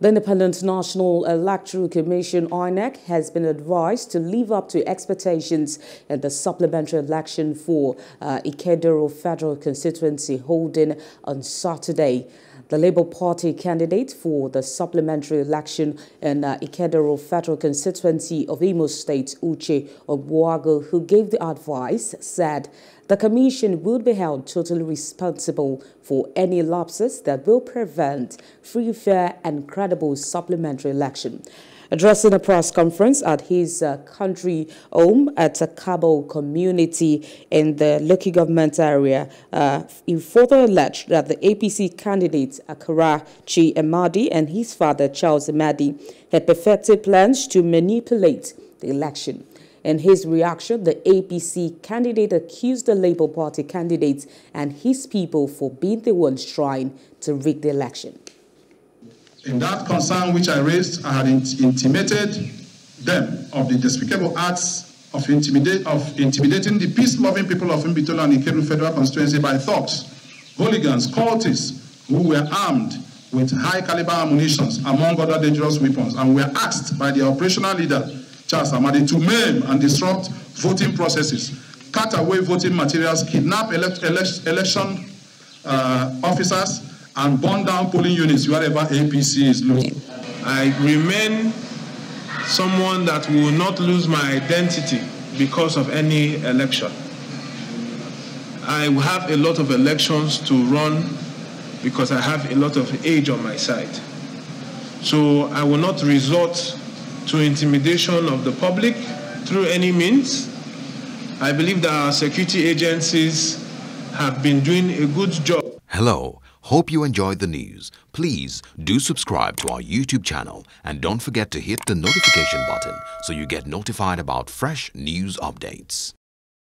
The Independent National Electoral Commission INEC has been advised to live up to expectations in the supplementary election for uh, Federal Constituency holding on Saturday. The Labour Party candidate for the supplementary election in uh, Federal Constituency of Imo State, Uche Ogbuagu, who gave the advice, said the Commission will be held totally responsible for any lapses that will prevent free, fair and credible supplementary election. Addressing a press conference at his uh, country home at a Cabo community in the local government area, uh, he further alleged that the APC candidate Akarachi Amadi and his father Charles Amadi had perfected plans to manipulate the election. In his reaction, the APC candidate accused the Labour Party candidates and his people for being the ones trying to rig the election. In that concern which I raised, I had int intimated them of the despicable acts of, intimidate, of intimidating the peace-loving people of Mbaitoli and Ikeduru Federal Constituency by thugs, hooligans, cultists who were armed with high-caliber ammunition, among other dangerous weapons, and were asked by the operational leader, Charles Amadi, to maim and disrupt voting processes, cut away voting materials, kidnap elect elect election uh, officers, and burn down polling units wherever APC is low. I remain someone that will not lose my identity because of any election. I have a lot of elections to run because I have a lot of age on my side. So I will not resort to intimidation of the public through any means. I believe that our security agencies have been doing a good job. Hello. Hope you enjoyed the news. Please do subscribe to our YouTube channel and don't forget to hit the notification button so you get notified about fresh news updates.